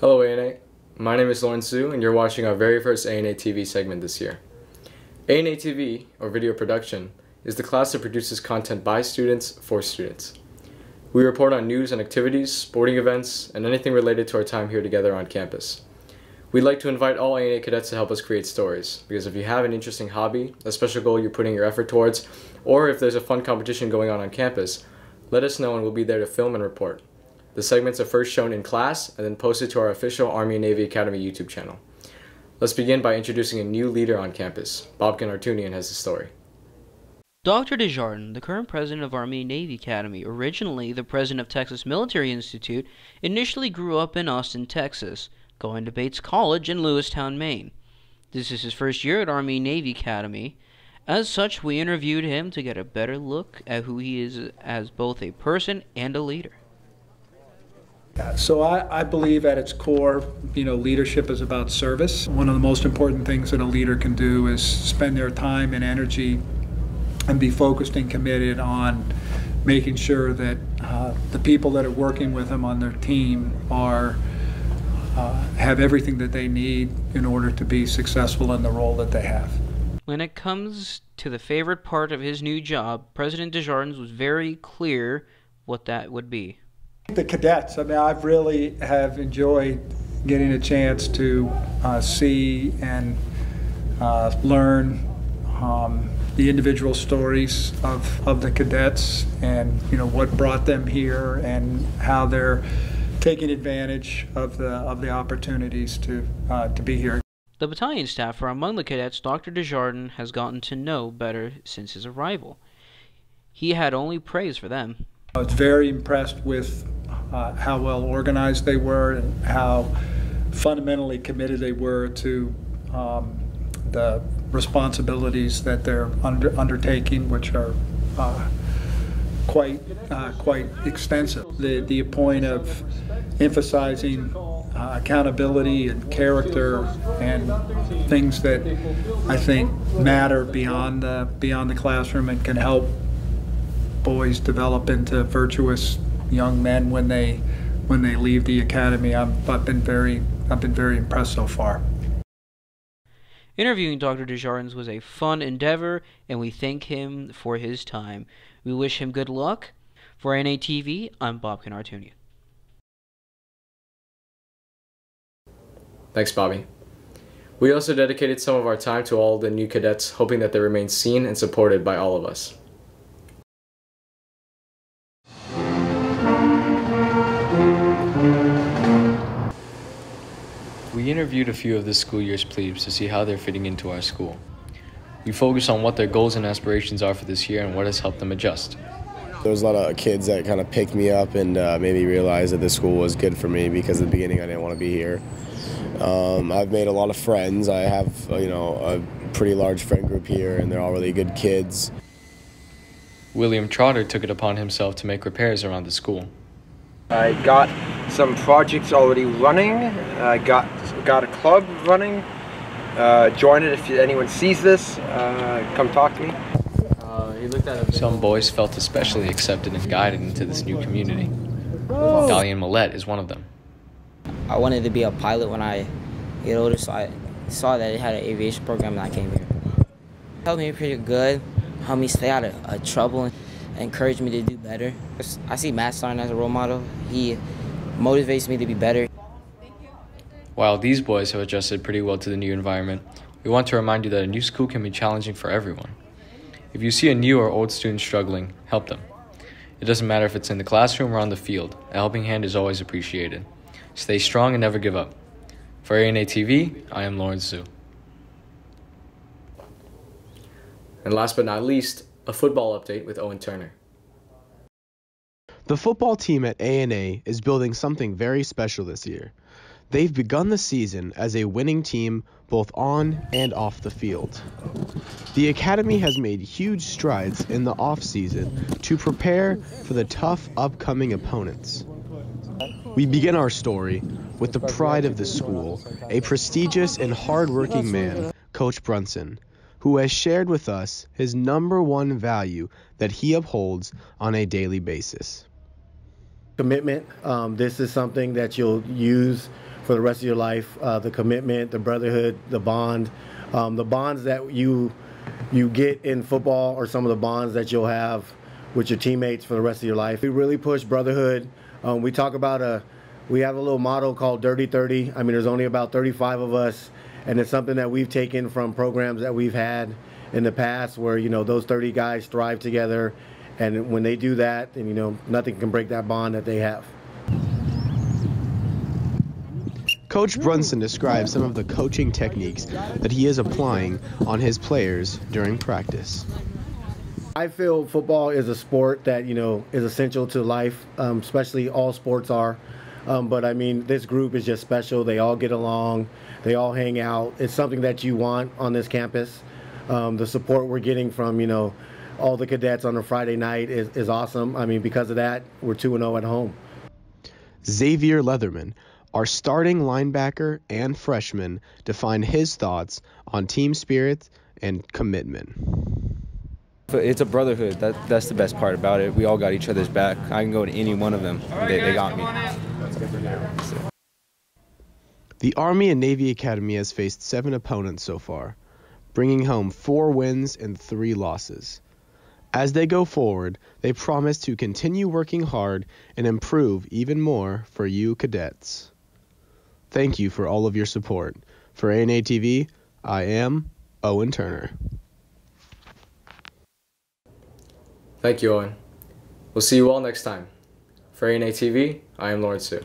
Hello ANA, my name is Lauren Su and you're watching our very first ANA TV segment this year. ANA TV, or video production, is the class that produces content by students for students. We report on news and activities, sporting events, and anything related to our time here together on campus. We'd like to invite all ANA cadets to help us create stories, because if you have an interesting hobby, a special goal you're putting your effort towards, or if there's a fun competition going on on campus, let us know and we'll be there to film and report. The segments are first shown in class and then posted to our official Army and Navy Academy YouTube channel. Let's begin by introducing a new leader on campus. Bobkin Artunian has the story. Dr. Desjardins, the current president of Army and Navy Academy, originally the president of Texas Military Institute, initially grew up in Austin, Texas going to Bates College in Lewiston, Maine. This is his first year at Army and Navy Academy. As such, we interviewed him to get a better look at who he is as both a person and a leader. So I, I believe at its core, you know, leadership is about service. One of the most important things that a leader can do is spend their time and energy and be focused and committed on making sure that uh, the people that are working with them on their team are uh, have everything that they need in order to be successful in the role that they have. When it comes to the favorite part of his new job, President Desjardins was very clear what that would be. The cadets, I mean, I've really have enjoyed getting a chance to uh, see and uh, learn um, the individual stories of, of the cadets and you know what brought them here and how they're taking advantage of the of the opportunities to uh, to be here. The battalion staff are among the cadets Dr. Desjardins has gotten to know better since his arrival. He had only praise for them. I was very impressed with uh, how well organized they were and how fundamentally committed they were to um, the responsibilities that they're under, undertaking, which are uh, quite uh, quite extensive. The the point of emphasizing uh, accountability and character and things that I think matter beyond the beyond the classroom and can help boys develop into virtuous young men when they when they leave the academy. I've, I've been very I've been very impressed so far. Interviewing Dr. Desjardins was a fun endeavor, and we thank him for his time. We wish him good luck. For NATV, I'm Bobkin Artunian. Thanks, Bobby. We also dedicated some of our time to all the new cadets, hoping that they remain seen and supported by all of us. We interviewed a few of this school year's plebes to see how they're fitting into our school. We focused on what their goals and aspirations are for this year and what has helped them adjust. There was a lot of kids that kind of picked me up and uh, made me realize that this school was good for me because at the beginning I didn't want to be here. Um, I've made a lot of friends. I have, uh, you know, a pretty large friend group here, and they're all really good kids. William Trotter took it upon himself to make repairs around the school. I got some projects already running. I got got a club running. Uh, join it if anyone sees this. Uh, come talk to me. Uh, some boys felt especially accepted and guided into this new community. Dalian Millette is one of them. I wanted to be a pilot when I get older, so I saw that it had an aviation program and I came here. It helped me pretty good, helped me stay out of uh, trouble, and encouraged me to do better. I see Matt Stein as a role model. He motivates me to be better. While these boys have adjusted pretty well to the new environment, we want to remind you that a new school can be challenging for everyone. If you see a new or old student struggling, help them. It doesn't matter if it's in the classroom or on the field, a helping hand is always appreciated. Stay strong and never give up. For ANA TV, I am Lawrence Zhu. And last but not least, a football update with Owen Turner. The football team at ANA is building something very special this year. They've begun the season as a winning team both on and off the field. The academy has made huge strides in the offseason to prepare for the tough upcoming opponents. We begin our story with the pride of the school, a prestigious and hardworking man, Coach Brunson, who has shared with us his number one value that he upholds on a daily basis. Commitment. Um, this is something that you'll use for the rest of your life. Uh, the commitment, the brotherhood, the bond, um, the bonds that you you get in football are some of the bonds that you'll have with your teammates for the rest of your life. We really push brotherhood. Um, we talk about a we have a little motto called Dirty 30. I mean, there's only about 35 of us, and it's something that we've taken from programs that we've had in the past where you know those 30 guys thrive together and when they do that and you know nothing can break that bond that they have Coach Brunson describes some of the coaching techniques that he is applying on his players during practice. I feel football is a sport that you know is essential to life, um, especially all sports are. Um, but I mean, this group is just special. They all get along. They all hang out. It's something that you want on this campus. Um, the support we're getting from you know all the cadets on a Friday night is, is awesome. I mean, because of that, we're two and zero at home. Xavier Leatherman, our starting linebacker and freshman, defined his thoughts on team spirit and commitment. It's a brotherhood. That, that's the best part about it. We all got each other's back. I can go to any one of them. They, they got me. The Army and Navy Academy has faced seven opponents so far, bringing home four wins and three losses. As they go forward, they promise to continue working hard and improve even more for you cadets. Thank you for all of your support. For ANATV, I am Owen Turner. Thank you, Owen. We'll see you all next time. For ANA TV, I am Lawrence Sue.